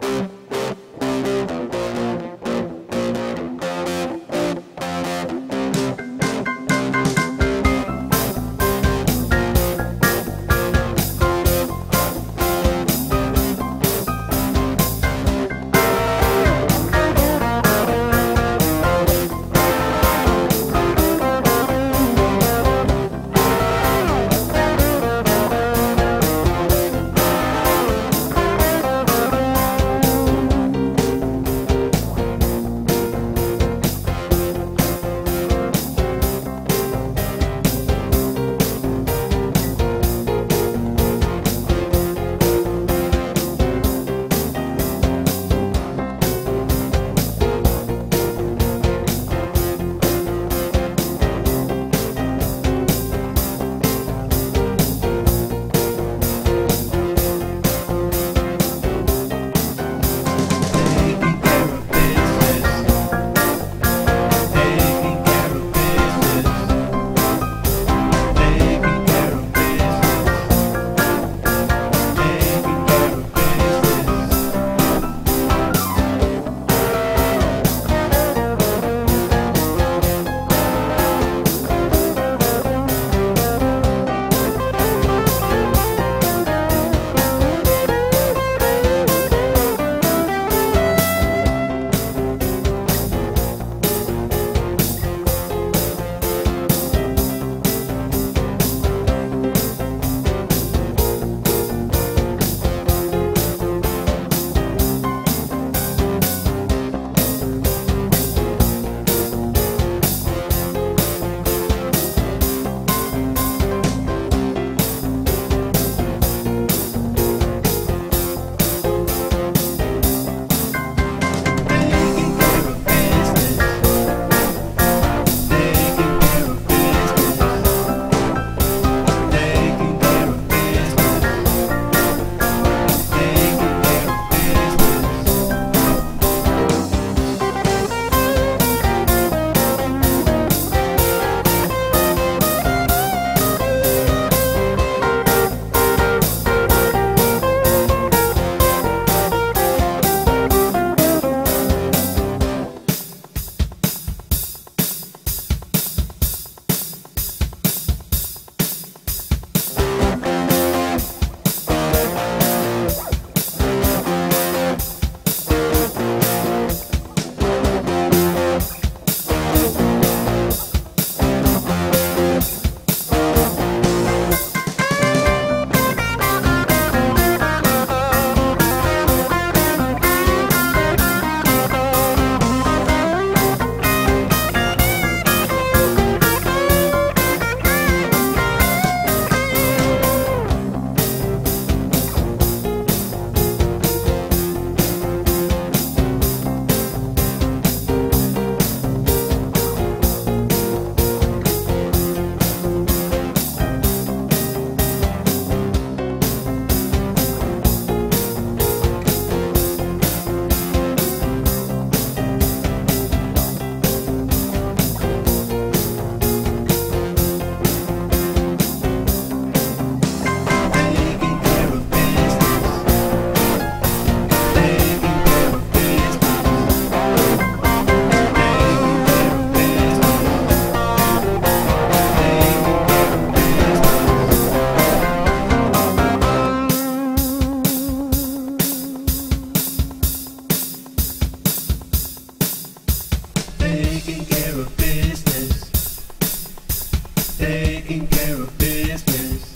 you taking care of business.